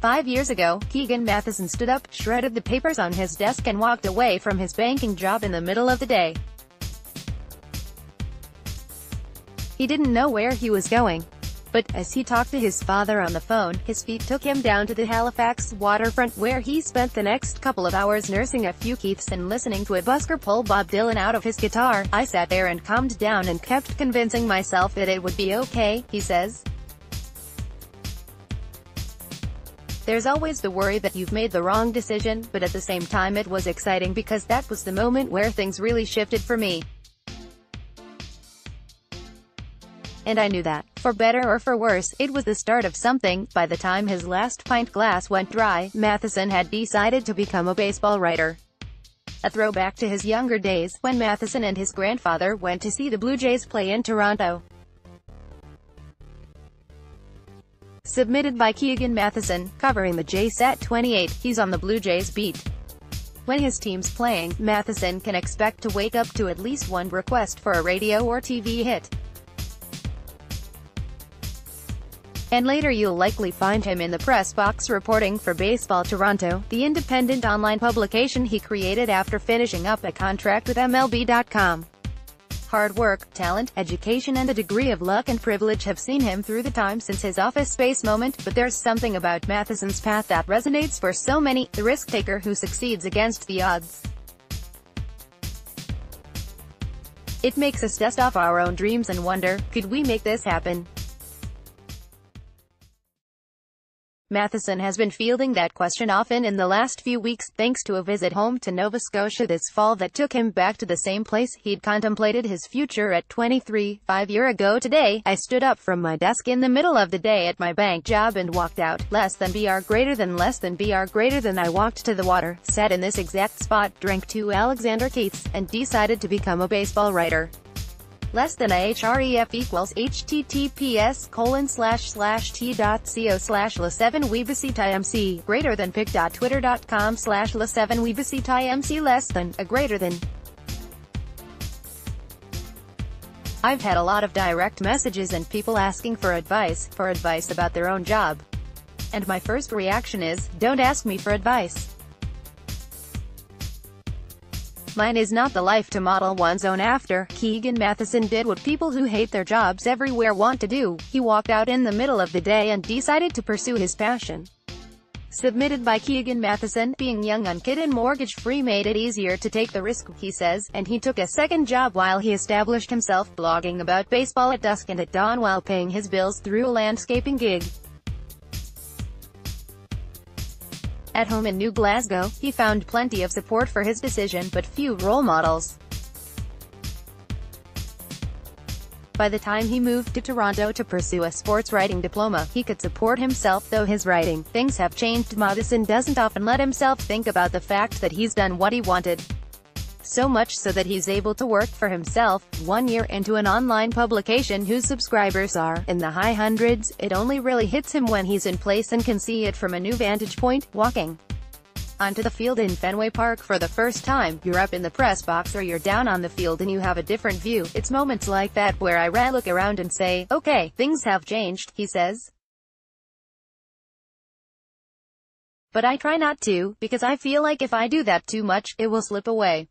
Five years ago, Keegan Matheson stood up, shredded the papers on his desk and walked away from his banking job in the middle of the day. He didn't know where he was going. But, as he talked to his father on the phone, his feet took him down to the Halifax waterfront where he spent the next couple of hours nursing a few Keith's and listening to a busker pull Bob Dylan out of his guitar. I sat there and calmed down and kept convincing myself that it would be okay, he says. There's always the worry that you've made the wrong decision, but at the same time it was exciting because that was the moment where things really shifted for me. And I knew that, for better or for worse, it was the start of something. By the time his last pint glass went dry, Matheson had decided to become a baseball writer. A throwback to his younger days, when Matheson and his grandfather went to see the Blue Jays play in Toronto. Submitted by Keegan Matheson, covering the Jays at 28, he's on the Blue Jays beat. When his team's playing, Matheson can expect to wake up to at least one request for a radio or TV hit. And later you'll likely find him in the press box reporting for Baseball Toronto, the independent online publication he created after finishing up a contract with MLB.com. Hard work, talent, education and a degree of luck and privilege have seen him through the time since his office space moment, but there's something about Matheson's path that resonates for so many, the risk-taker who succeeds against the odds. It makes us dust off our own dreams and wonder, could we make this happen? Matheson has been fielding that question often in the last few weeks, thanks to a visit home to Nova Scotia this fall that took him back to the same place he'd contemplated his future at 23. Five year ago today, I stood up from my desk in the middle of the day at my bank job and walked out. Less than BR greater than less than BR greater than I walked to the water, sat in this exact spot, drank two Alexander Keith's, and decided to become a baseball writer less than a href equals https colon slash slash t dot co slash la 7 imc greater than pic dot twitter dot com slash la 7 imc less than a greater than I've had a lot of direct messages and people asking for advice, for advice about their own job. And my first reaction is, don't ask me for advice. Mine is not the life to model one's own after. Keegan Matheson did what people who hate their jobs everywhere want to do. He walked out in the middle of the day and decided to pursue his passion. Submitted by Keegan Matheson, being young unkid and mortgage-free made it easier to take the risk, he says, and he took a second job while he established himself, blogging about baseball at dusk and at dawn while paying his bills through a landscaping gig. At home in New Glasgow, he found plenty of support for his decision, but few role models. By the time he moved to Toronto to pursue a sports writing diploma, he could support himself though his writing. Things have changed Matheson doesn't often let himself think about the fact that he's done what he wanted so much so that he's able to work for himself. One year into an online publication whose subscribers are in the high hundreds, it only really hits him when he's in place and can see it from a new vantage point, walking onto the field in Fenway Park for the first time, you're up in the press box or you're down on the field and you have a different view. It's moments like that where I look around and say, okay, things have changed, he says. But I try not to, because I feel like if I do that too much, it will slip away.